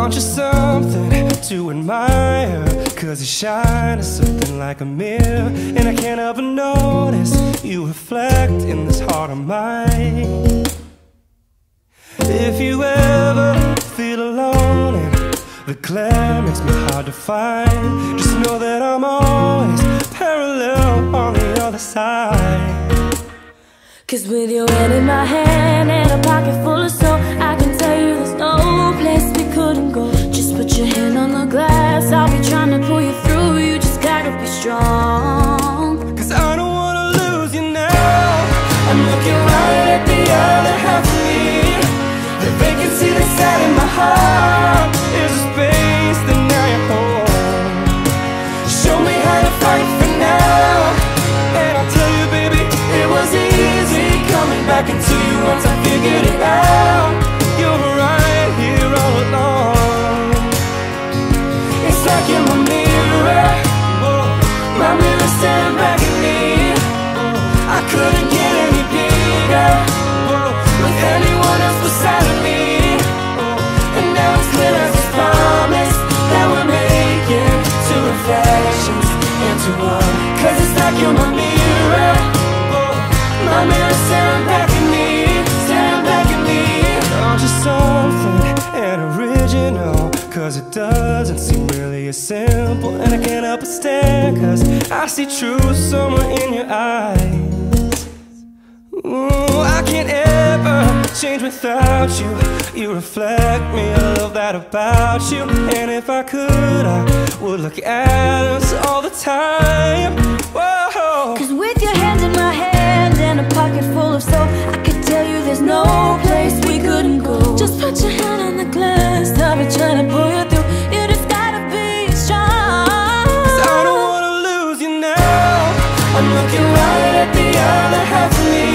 Aren't you something to admire? Cause you shine as something like a mirror And I can't help but notice You reflect in this heart of mine If you ever the glare makes me hard to find. Just know that I'm always parallel on the other side. Cause with your hand in my hand and a pocket full of soap I can tell you there's no place we couldn't go. Just put your hand on the glass. I'll be trying to pull you through. You just gotta be strong back into you once I figured it out it doesn't seem really as simple And I can't help but stare Cause I see truth somewhere in your eyes. Ooh, I can't ever change without you. You reflect me, I love that about you. And if I could, I would look at us all the time looking right at the other half of me.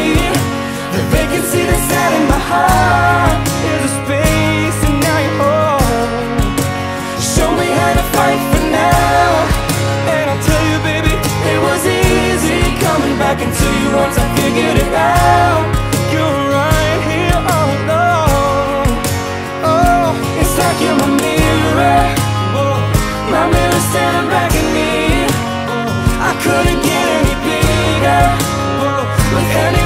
The vacancy that's sat in my heart With anyone